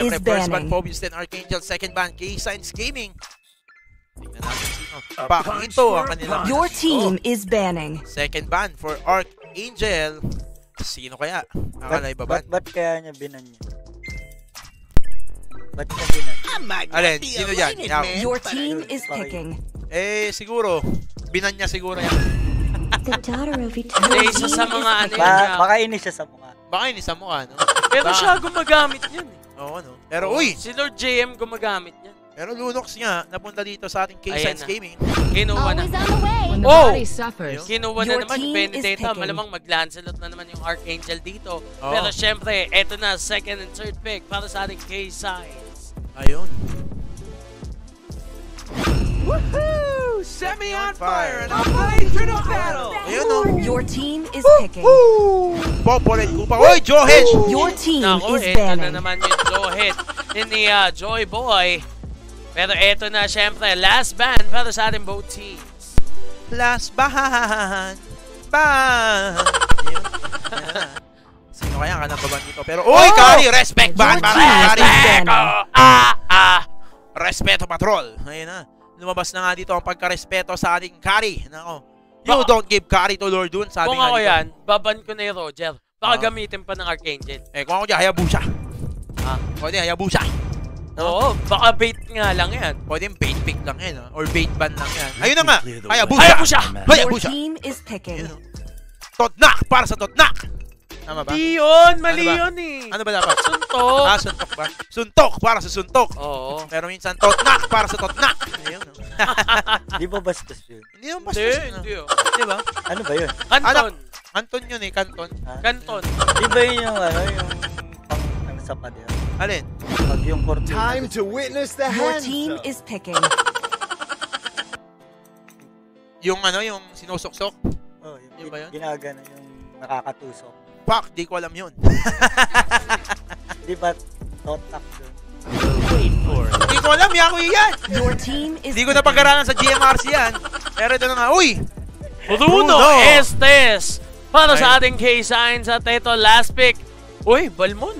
is first ban banning. Phobius, then Archangel, second ban K-Signs Gaming. Tingnan natin sino. Pakito ang kanilang Your team is banning. Second ban for Archangel. Sino kaya? Akalay ba ban? Ba't, kaya niya binan niya? Ba't niya binan? Alin, sino yan? Yaw. Your team is picking. Eh, siguro. Binan niya siguro yan. The daughter of eternity. isa sa mga ano yun Ba, niya. baka inis siya sa mukha. Baka yun isa mo ano. Pero siya gumagamit yan eh. Oo, no? Pero uy, Si Lord JM gumagamit yan. pero Lunox nga, napunta dito sa ating na. Gaming. Kinuha na. Oh! Kinuha na naman yung Benedetta. Malamang mag-Lancelot na naman yung Archangel dito. Oo. Pero syempre, eto na, second and third pick para sa ating K-Signs. Ayun. Woohoo! Set me on fire and I'll for the battle! Ayun, no? Your team is picking. Popolet ko pa. Uy! Your team Nako, is eto na banning. naman yung Joe hit ni uh, Joy Boy. Pero eto na, syempre, last ban para sa ating both teams. Last ban. Ban. Ayun. Na. Sino kaya ang kanang baban dito? Pero, uy, Kari! Respect ban! Your Para team is Kari! banning. Ah, ah. Respeto patrol. Ayun na. Lumabas na nga dito ang pagkarespeto sa ating Kari. Nako. You Baka- don't give Kari to Lord Dun. Sabi Kung nga ako dito. yan, baban ko na yung Roger. Baka Ah. gamitin pa ng Archangel. Eh, kung ako dyan, Hayabusa. Ah. Pwede, Hayabusa. Oo, baka bait nga lang yan. Pwede yung bait pick lang yan. Or bait ban lang yan. Ayun na nga. Hayabusa. Hayabusa! Your Hayabusa. team is picking. Totnak para sa Totnak. Tama ba? Di yun, mali Ano ba? yun eh. Ano ba dapat? Suntok. Ah, suntok ba? Suntok para sa suntok. Oo. Pero minsan Totnak para sa Totnak. Ayun. oh. Di ba bastos yun? Hindi Hindi, bastos. no? hindi. oh. Di ba? Ano ba yun? Kanton. Anton yun eh, Canton. Ha? Kanton. Di ba yun yung ano, yung pang ano sa pader? Alin? Pag yung cortina. Time to witness the Your hands team up. is picking. Yung ano, yung sinusuksok. Oh, yung Yun ba yun? ginagano yung nakakatusok. Pak, di ko alam yun. Di ba totak yun? Di ko alam, Yako yan. Your team is Di ko na pag-aralan sa GMRC yan. Pero ito na nga, uy! Bruno Bruno. Estes. Para sa Ay. ating K-Signs at ito, last pick. Uy, Balmon.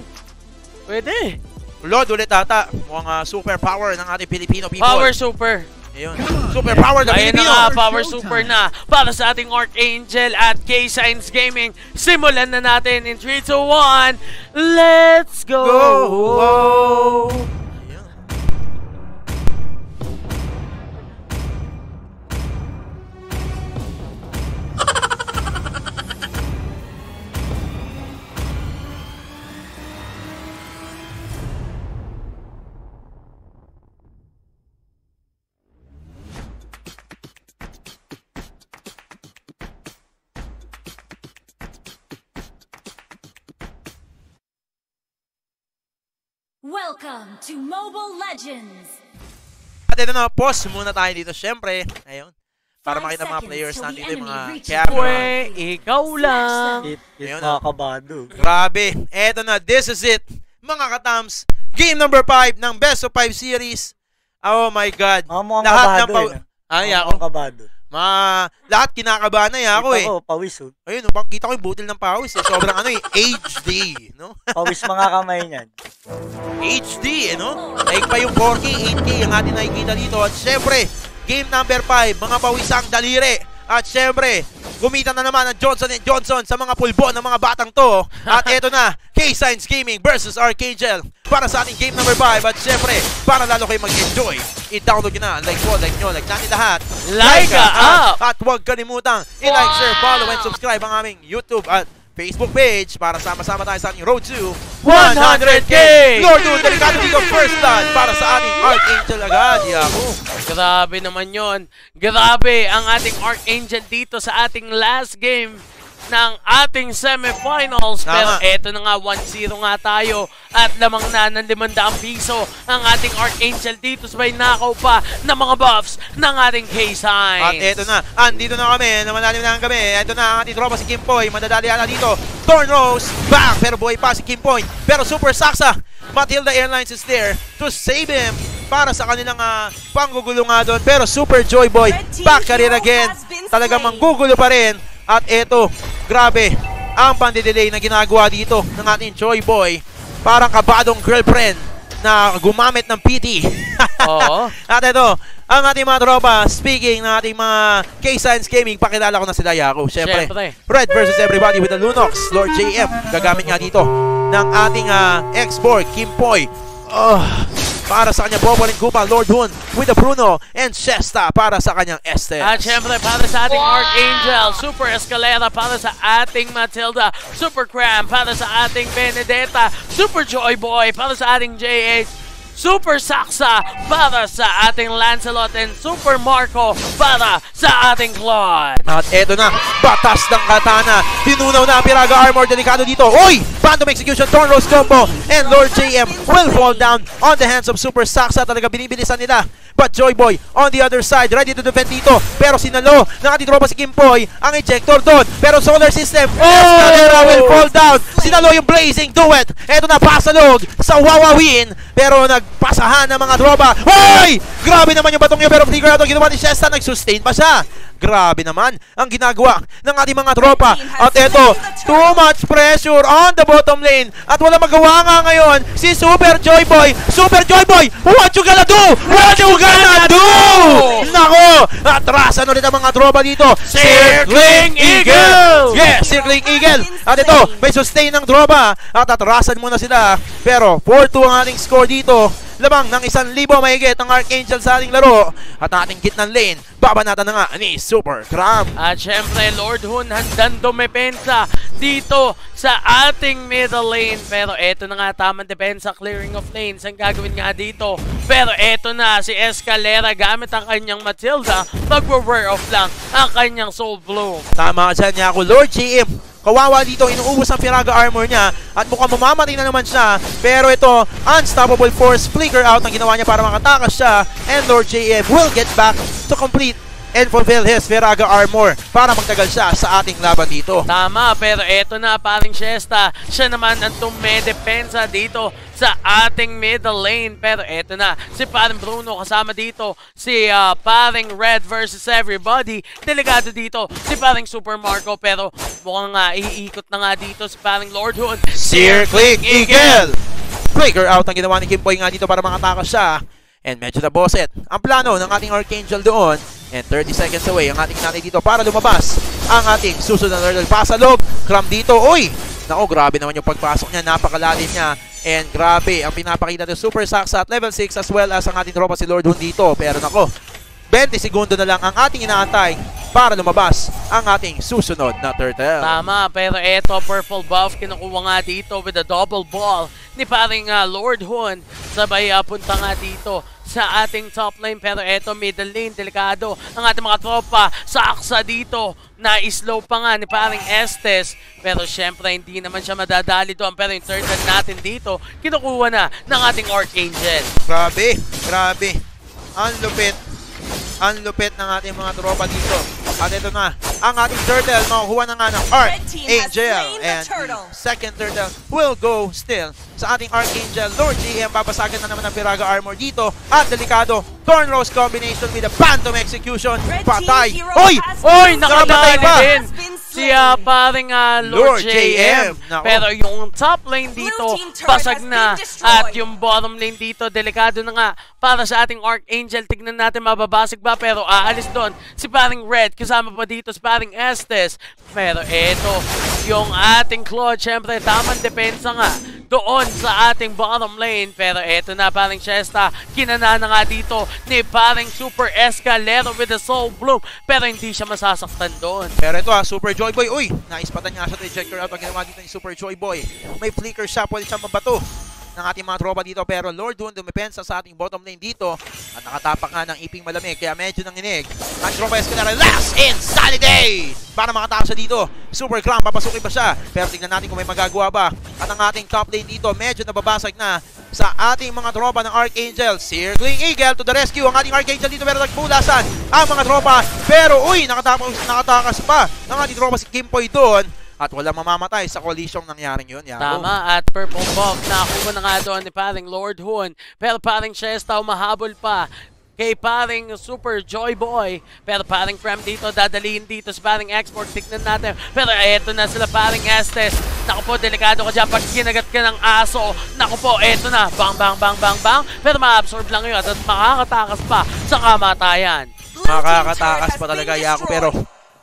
Pwede. Lord ulit ata. Mukhang ah, super power ng ating Filipino people. Power Super. Ayun. Super power ng Ayun na nga, Power Super na para sa ating Archangel at K-Signs Gaming. Simulan na natin in 3, 2, 1. Let's go! Go! Welcome to Mobile Legends! At ito na, pause muna tayo dito. Siyempre, ayun. Para makita mga players nandito yung mga camera. Pwe, ikaw lang. It is Ayun, mga kabado. Grabe. Eto na, this is it. Mga katams, game number 5 ng Best of 5 series. Oh my God. Mga mukhang Lahat kabado ng pa- eh. Ay, Mga ako. mukhang kabado. Ma, lahat kinakabahan na eh, ako eh. Kita ko, pawis oh. Ayun, oh, kita ko yung butil ng pawis eh. Sobrang ano eh, HD, no? Pawis mga kamay niyan. HD, eh, no? Like pa yung 4K, 8K ang ating nakikita dito. At syempre, game number 5, mga pawisang daliri. At syempre, gumita na naman ang Johnson Johnson sa mga pulbo ng mga batang to. At eto na, K-Signs Gaming versus Archangel para sa ating game number 5. At syempre, para lalo kayo mag-enjoy, i-download nyo na, like mo, like nyo, like natin lahat. Like ka, up! At huwag kalimutang i-like, share, follow, and subscribe ang aming YouTube at Facebook page para sama-sama tayo sa ating road to 100K! Lord Dude, delikado dito first blood para sa ating Archangel agad. Yahoo! Grabe naman yon. Grabe ang ating Archangel dito sa ating last game ng ating semifinals. Tama. Pero eto na nga, 1-0 nga tayo. At lamang na ng 500 piso ang ating Archangel dito sabay nakaw pa ng mga buffs ng ating K-Signs. At eto na, andito na kami, namalalim na kami. Eto na ang ating tropa si Kimpoy, madadali na dito. Torn Rose, bang! Pero buhay pa si Kimpoy. Pero Super Saksa, Matilda Airlines is there to save him para sa kanilang uh, panggugulo nga doon. Pero Super Joy Boy, back career hero again. slain. manggugulo pa rin. At eto, grabe, ang pandidelay na ginagawa dito ng ating Joy Boy. Parang kabadong girlfriend na gumamit ng PT. Oo. At ito, ang ating mga tropa, speaking ng ating mga K-Science Gaming, pakilala ko na sila Yako. Siyempre, Siyempre. Red versus everybody with the Lunox, Lord JM. Gagamit nga dito ng ating uh, ex-board, Kim Poy. Oh, para sa kanyang Bobo Kupa, Lord Hun with the Bruno and Shesta para sa kanyang Estes. At syempre, para sa ating Archangel, Super Escalera para sa ating Matilda, Super Cram para sa ating Benedetta, Super Joy Boy para sa ating JH, Super Saksa para sa ating Lancelot, and Super Marco para sa ating Claude. At eto na, batas ng katana. Tinunaw na ang Piraga Armor. Delikado dito. Oy! Phantom Execution, Torn Rose Combo. And Lord JM will fall down on the hands of Super Saksa. Talaga binibilisan nila. But Joy Boy on the other side, ready to defend dito. Pero sinalo ng ating tropa si Kimpoy ang ejector doon. Pero Solar System, Escalera will fall down. Sinalo yung Blazing Duet. Eto na, pasalog sa Wawawin. Pero nagpasahan ng mga tropa. Hoy! Grabe naman yung batong yun. Pero flicker out ang ginawa ni Shesta. Nag-sustain pa siya. Grabe naman ang ginagawa ng ating mga tropa. At eto, too much pressure on the bottom lane. At wala magawa nga ngayon si Super Joy Boy. Super Joy Boy, what you gonna do? What you gonna do? Nako, atrasan ulit ang mga tropa dito. Circling Eagle! Yes, Circling Eagle. At ito, may sustain ng tropa. At atrasan muna sila. Pero 4-2 ang ating score dito. Lamang ng isang libo mahigit ang Archangel sa ating laro. At ang ating gitnang lane, babanatan na nga ni Super Cram. At syempre, Lord Hun handang dumepensa dito sa ating middle lane. Pero eto na nga, tamang depensa, clearing of lanes ang gagawin nga dito. Pero eto na, si Escalera gamit ang kanyang Matilda, magwe-wear off lang ang kanyang Soul Bloom. Tama ka dyan niya ako. Lord GM, kawawa dito, inuubos ang Firaga armor niya at mukhang mamamatay na naman siya. Pero ito, unstoppable force, flicker out ang ginawa niya para makatakas siya. And Lord JM will get back to complete and fulfill his Firaga armor para magtagal siya sa ating laban dito. Tama, pero eto na, paring Shesta. Siya naman ang tumedepensa dito sa ating middle lane. Pero eto na, si paring Bruno kasama dito. Si ah, paring Red versus everybody. Delegado dito, si paring Super Marco. Pero mukhang nga, iikot na nga dito si paring Lord Hood. Circling Eagle! Flicker out ang ginawa ni Kimboy nga dito para makatakas siya. And medyo na boss it. Ang plano ng ating Archangel doon. And 30 seconds away ang ating natin dito para lumabas ang ating susunod na turtle. Pasalog. Cram dito. Uy! Nako, grabe naman yung pagpasok niya. Napakalalim niya. And grabe ang pinapakita ng Super Saksa at level 6 as well as ang ating tropa si Lord Hun dito. Pero nako, 20 segundo na lang ang ating inaantay para lumabas ang ating susunod na turtle. Tama, pero eto, purple buff, kinukuha nga dito with a double ball ni paring ah, Lord Hun. Sabay ah, punta nga dito sa ating top lane. Pero eto, middle lane, delikado. Ang ating mga tropa, saksa dito. Na-slow pa nga ni paring Estes. Pero syempre, hindi naman siya madadali doon. Pero yung turtle natin dito, kinukuha na ng ating Archangel. Grabe, grabe. Ang lupit. Ang lupit ng ating mga tropa dito. At ito na, ang ating turtle makukuha na nga ng Archangel. And second turtle will go still sa ating Archangel. Lord GM, babasagan na naman ng Piraga Armor dito. At delikado, Thorn Rose combination with a Phantom Execution. Patay. Oy! Oy, Nakapatay pa. din. Has been Si ah, paring ah, Lord Lord, JM. JM. Pero yung top lane dito, basag na. At yung bottom lane dito, delikado na nga para sa ating Archangel. Tignan natin mababasag ba, pero aalis doon si paring Red. Kasama pa dito si paring Estes. Pero eto, yung ating Claude, syempre, tamang depensa nga doon sa ating bottom lane. Pero eto na, paring Shesta, kinana na nga dito ni paring Super Escalero with the Soul Bloom. Pero hindi siya masasaktan doon. Pero ito ah, Super Joy Boy. Uy, naispatan nga siya to ejector out ang ginawa dito ni Super Joy Boy. May flicker siya, pwede siya mabato ng ating mga tropa dito. Pero Lord Hun dumepensa sa ating bottom lane dito at nakatapak nga ng iping malamig. Kaya medyo nanginig. Ang tropa Escalera last insanity! Para makatakas siya dito. Super Cram, papasukin pa siya. Pero tignan natin kung may magagawa ba. At ang ating top lane dito, medyo nababasag na sa ating mga tropa ng Archangel. Circling Eagle to the rescue. Ang ating Archangel dito pero nagpulasan ang mga tropa. Pero uy, nakatakas, nakatakas pa ng ating tropa si Kimpoy doon. At walang mamamatay sa collision nangyaring yun. Yaro. Tama, at purple buff, nakakuha na nga doon ni paring Lord Hun. Pero paring Shesta, umahabol pa. kay paring Super Joy Boy. Pero paring Prem dito, dadalihin dito sa paring Export. Tignan natin. Pero eto na sila paring Estes. Naku po, delikado ka dyan pag kinagat ka ng aso. Naku po, eto na. Bang, bang, bang, bang, bang. Pero ma-absorb lang yun at makakatakas pa sa kamatayan. Makakatakas pa talaga Yako pero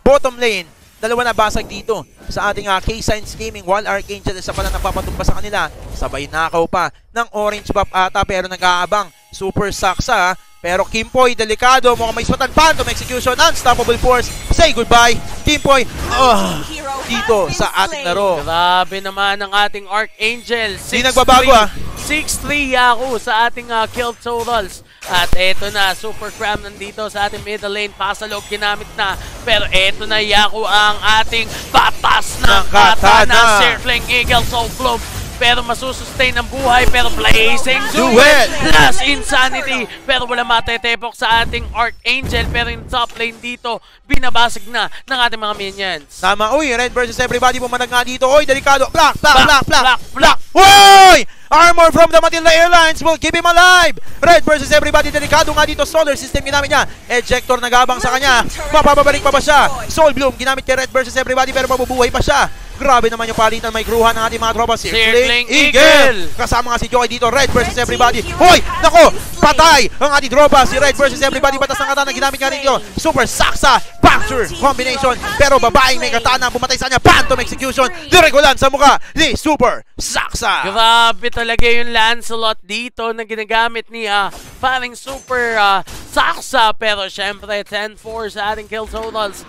bottom lane, dalawa na basag dito sa ating uh, K-Science Gaming while Archangel isa pala napapatumba sa kanila. Sabay nakaw pa ng orange buff ata pero nag-aabang. Super saksa pero Kimpoy, delikado, mukhang may spatan. Phantom execution, unstoppable force. Say goodbye, Kimpoy. Oh, dito sa ating laro. Grabe naman ang ating Archangel. Di nagbabago, ah. 6-3 Yaku sa ating uh, kill totals. At eto na, Super Cram nandito sa ating middle lane. Pasalog ginamit na. Pero eto na Yaku ang ating batas ng katana. katana. Circling Eagle Soul Globe. Pero masusustain ang buhay. Pero Blazing Duet. Last Insanity. Pero wala matetepok sa ating Archangel. Pero yung top lane dito, binabasag na ng ating mga minions. Tama, uy, red versus everybody, pumanag nga dito. Uy, delikado. Black, Black, black, black, black, black. Uy! Armor from the Matilda Airlines will keep him alive. Red versus everybody, delikado nga dito. Solar system ginamit niya. Ejector nagabang sa kanya. Mapapabalik pa ba siya? Soul Bloom ginamit kay Red versus everybody pero mabubuhay pa siya. Grabe naman yung palitan. May kruhan ng ating mga tropa. Circling Eagle. Kasama nga si Joy dito. Red versus everybody. Hoy! Nako! Patay! Ang ating tropa. Si Red versus everybody. Batas ng katana. Ginamit nga rin yun. Super saksa. Puncture combination. Pero babaeng may katana. Bumatay sa kanya. Phantom execution. Diregulan sa mukha ni Super saksa. Grabe talaga yung Lancelot dito na ginagamit ni ah, paring super ah, saksa. Pero syempre, 10-4 sa ating kill totals.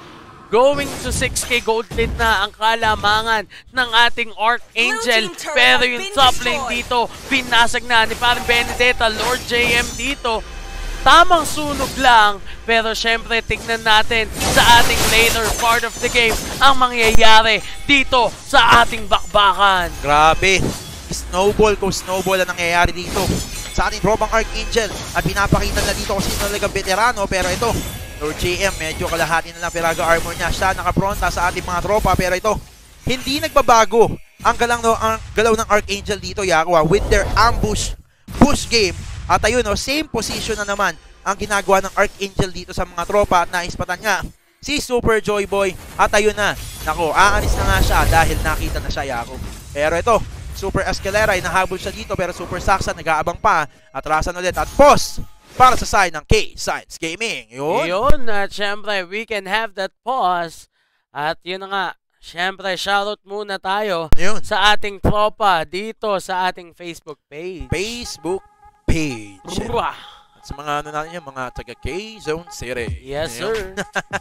Going to 6k gold lead na ang kalamangan ng ating Archangel. Pero yung top lane dito, pinasag na ni parang Benedetta, Lord JM dito. Tamang sunog lang, pero syempre tignan natin sa ating later part of the game ang mangyayari dito sa ating bakbakan. Grabe. Snowball kung snowball ang nangyayari dito sa ating tropang Archangel. At pinapakita na dito sino talagang veterano. Pero ito, Lord JM, medyo kalahati na lang Piraga armor niya. Siya nakapronta sa ating mga tropa. Pero ito, hindi nagbabago ang galaw, no, ang galaw ng Archangel dito, Yakwa, with their ambush push game. At ayun, no, same position na naman ang ginagawa ng Archangel dito sa mga tropa at naispatan nga si Super Joy Boy. At ayun na, nako, aalis na nga siya dahil nakita na siya, Yakov. Pero ito, Super Escalera, nahabol siya dito pero Super Saxa nag-aabang pa. Atrasan ulit at pause para sa side ng K-Science Gaming. Yun. Yun, at syempre, we can have that pause. At yun na nga, syempre, shoutout muna tayo Yun. sa ating tropa dito sa ating Facebook page. Facebook page. Brah. At sa mga ano natin yung mga taga K-Zone City. Yes, Ayun. sir.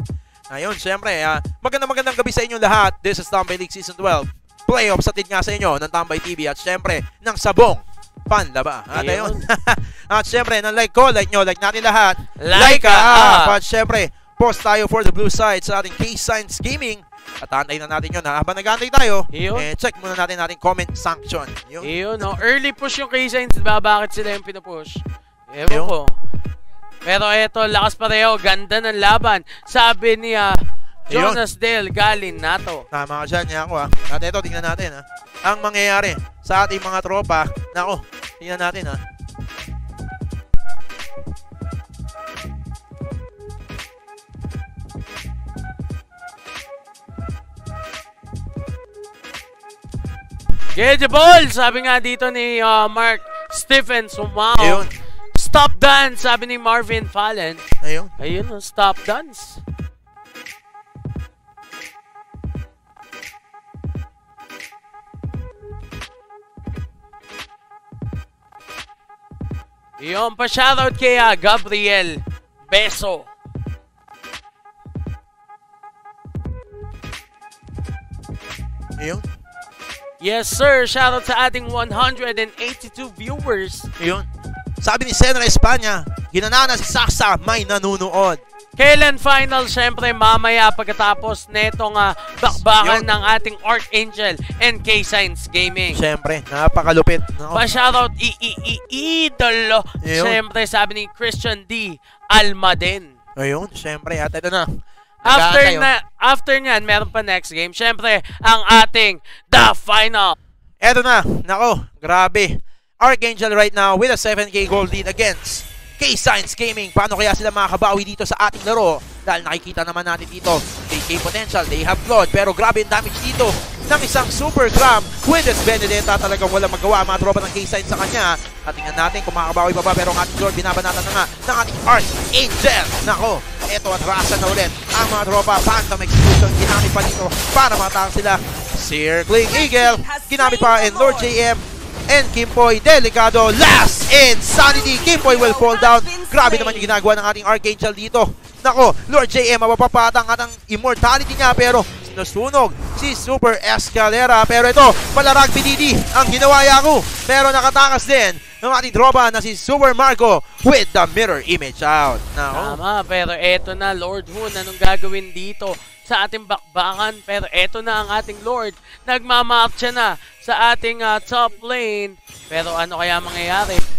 Ayun, syempre, ah, magandang magandang gabi sa inyo lahat. This is Tambay League Season 12. Playoff sa nga sa inyo ng Tambay TV at syempre, ng Sabong Panlaba. At ayun. At syempre, ng like ko, like nyo, like natin lahat. Like ka ka. At syempre, post tayo for the blue side sa ating K-Science Gaming. At antay na natin yun. ha? Habang nag-antay tayo, eh, check muna natin nating comment sanction. Yun. Yun, no? Early push yung K-Signs. Diba bakit sila yung pinupush? Ewan Ayun. ko. Pero eto, lakas pareho. Ganda ng laban. Sabi ni ah. Jonas Dale Galin Nato. Tama ka dyan, niya ako ha. At ito, tingnan natin ha. Ang mangyayari sa ating mga tropa. Nako, tingnan natin ha. Gedge Ball! Sabi nga dito ni ah, Mark Stephen Sumao. Ayun. Stop dance! Sabi ni Marvin Fallen. Ayun. Ayun, oh, stop dance. Yung pa shoutout kay ah, Gabriel Beso. Ayun. Yes sir, shoutout sa ating 182 viewers. Ayun. Sabi ni Senra Espanya, ginanana si Saksa, may nanunood. Kailan final? Siyempre, mamaya pagkatapos netong uh, bakbakan Yun. ng ating Archangel and K-Science Gaming. Siyempre, napakalupit. Nako. Pa-shoutout i-i-idolo. Yun. Siyempre, sabi ni Christian D. Almaden. Ayun, siyempre. At ito na. After oh. na after niyan, meron pa next game. Siyempre, ang ating The Final. Eto na, nako, grabe. Archangel right now with a 7k gold lead against K-Science Gaming. Paano kaya sila makakabawi dito sa ating laro? Dahil nakikita naman natin dito, they gain potential, they have blood, pero grabe yung damage dito ng isang Super Gram. Witness Benedetta talagang walang magawa ang mga tropa ng K-Science sa kanya. At tingnan natin kung makakabawi pa ba, pero ang ating Lord binabanatan na nga ng ating Archangel. Nako, eto at rasa na ulit ang mga tropa. Phantom Execution, ginamit pa dito para matang sila. Circling Eagle, ginamit pa and Lord JM and Kimpoy delikado. Last Insanity. Kimpoy will fall down. Grabe naman yung ginagawa ng ating Archangel dito. Nako, Lord JM mapapatang at ang immortality niya pero nasunog si Super Escalera. Pero ito, palarag PDD ang ginawa Yaku. Pero nakatakas din ng ating tropa na si Super Marco with the mirror image out. Nako. Tama, pero eto na, Lord Hoon, anong gagawin dito sa ating bakbakan? Pero eto na ang ating Lord. Nagmamarcha na sa ating ah, top lane. Pero ano kaya mangyayari?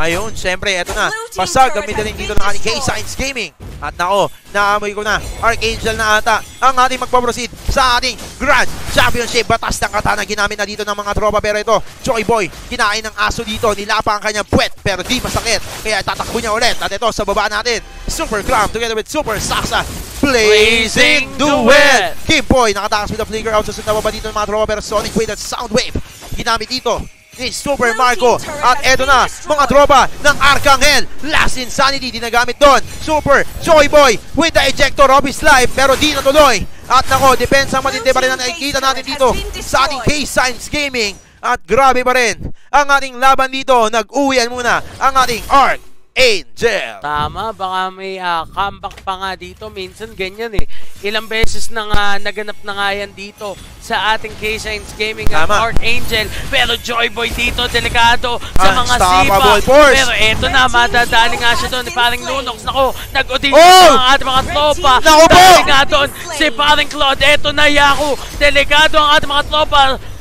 Ayun, syempre, eto na. Pasag ang middle lane dito ng ating K-Science Gaming. At nako, naamoy ko na. Archangel na ata ang ating magpaproceed sa ating Grand Championship. Batas ng katana ginamit na dito ng mga tropa. Pero ito, Joy Boy, kinain ng aso dito. Nilapa ang kanyang puwet pero di masakit. Kaya tatakbo niya ulit. At ito, sa baba natin, Super Gram together with Super Saksa. Blazing Duet! Kim Boy, nakatakas with the flicker out. Susunod na baba dito ng mga tropa. Pero Sonic Wave at Soundwave, ginamit dito ni Super Marco. At eto na, mga tropa ng Arcangel. Last Insanity, dinagamit doon. Super Joy Boy with the ejector of his life. Pero di natuloy. At nako, depensa matindi pa rin ang nakikita natin dito sa ating K-Science Gaming. At grabe pa rin ang ating laban dito. Nag-uwian muna ang ating Arc Angel. Tama, baka may ah, comeback pa nga dito. Minsan ganyan eh. Ilang beses na nga naganap na nga yan dito sa ating K-Science Gaming at Tama. Archangel. Pero Joy Boy dito, delikado sa mga sipa. Pero eto na, madadali nga siya doon ni Paring Lunox. Nako, nag-audition Oh! sa mga ating mga tropa. Nako po! Dali nga doon si Paring Claude. Eto na, Yaku. Delikado ang ating mga tropa.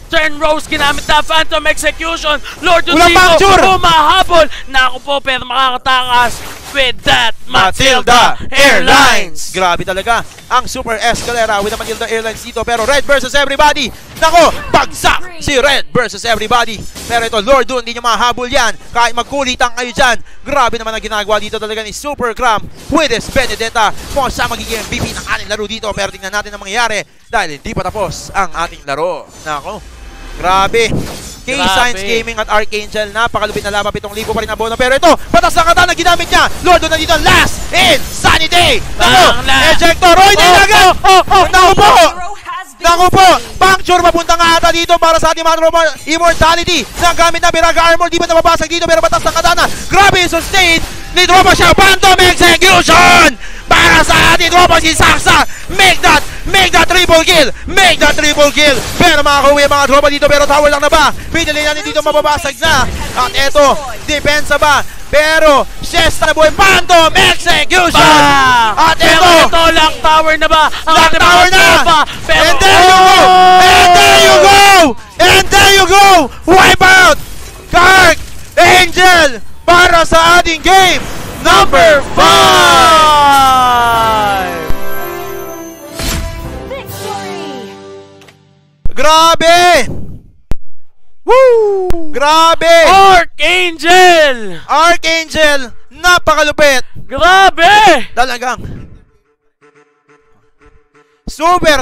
Turn Rose ginamit na Phantom Execution. Lord Walang Udito, puncture! humahabol. Naku po, pero makakatakas with that Matilda Matilda Airlines. Airlines. Grabe talaga ang Super Escalera with the Matilda Airlines dito. Pero Red versus everybody. Nako, bagsak si Red versus everybody. Pero ito, Lord Dun, hindi nyo mahabol yan. Kahit magkulitan kayo dyan. Grabe naman ang ginagawa dito talaga ni Super Cram with his Benedetta. Kung siya magiging MVP ng ating laro dito. Pero tingnan natin ang mangyayari dahil hindi pa tapos ang ating laro. Nako, grabe. K-Science. Gaming at Archangel, napakalupit na laban, 7,000 pa rin abono. Pero ito, patas ng katana ginamit niya. Lord, doon na dito, last in. Naku, Ang la- ejector, Roy, Oh, nilagan. oh, oh, Naku po, Hero has been naku po, puncture papunta nga ata dito para sa ating mga. Immortality, ng gamit na Biraga Armor, di ba nababasag dito, pero patas ng katana. Grabe yung sustain, ni tropa siya, Phantom Execution! Para sa ating tropa si Saksa, make that, make that triple kill, make that triple kill. Pero makakauwi mga tropa dito, pero tower lang na ba? Pinili natin dito, mababasag na. At eto, depensa ba? Pero, Siesta na buhay, Phantom Execution! Bang! At Pero eto, ito, lock tower na ba? Ang Lock tower na! tropa. Pero, And there you go! And there you go! And there you go! Wipe out! Kark! Angel! Para sa ating game number 5! Grabe! Woo! Grabe! Archangel! Archangel! Napakalupit! Grabe! Talagang super